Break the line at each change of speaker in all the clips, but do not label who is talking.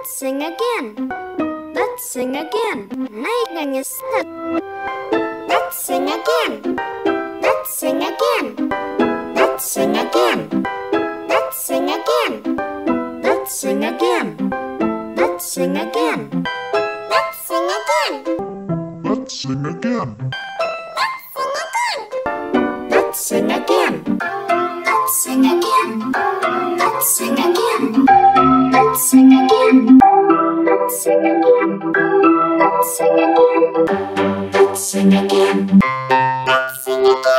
Let's sing again. Let's sing again. Naigang step. Let's sing again. Let's sing again. Let's sing again. Let's sing again. Let's sing again. Let's sing again. Let's sing again.
Let's sing again.
Let's sing again. Let's sing again. Let's sing again. Let's sing again.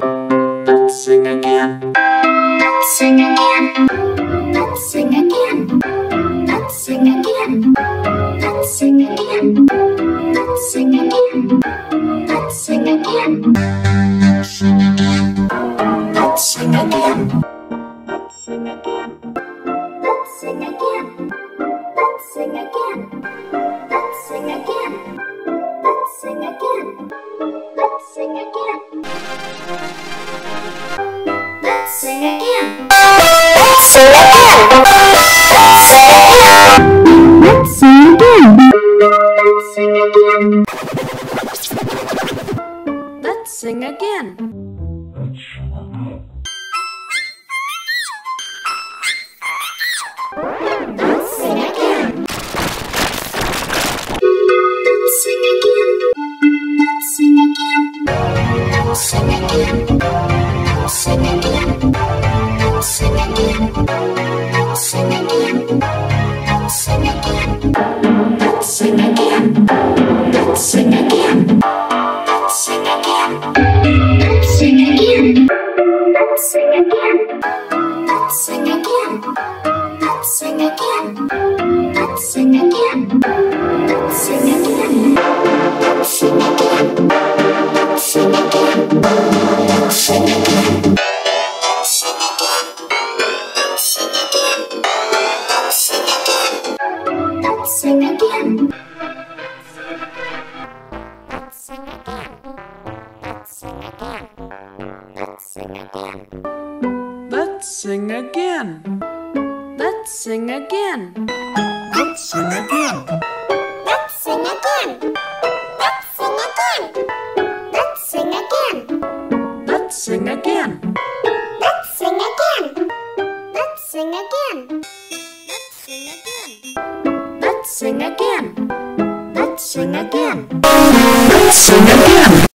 Let's sing again. Let's sing again. Let's sing again. Let's sing again. Let's sing again. Let's sing again. Let's sing again. Sing again. Let's sing again. Let's sing again. Let's sing again. Let's sing again. Let's sing again. Let's sing again. Sing again. Sing again.
Let's sing again. Let's sing again.
Sing again. Let's sing again. Let's sing again. Let's sing again. Let's sing again. Let's sing again.
Let's sing again.
Let's sing again. Let's sing again. Let's sing again. Let's sing again. Let's sing again. Let's sing again. Let's sing again. Sing again.
Sing again.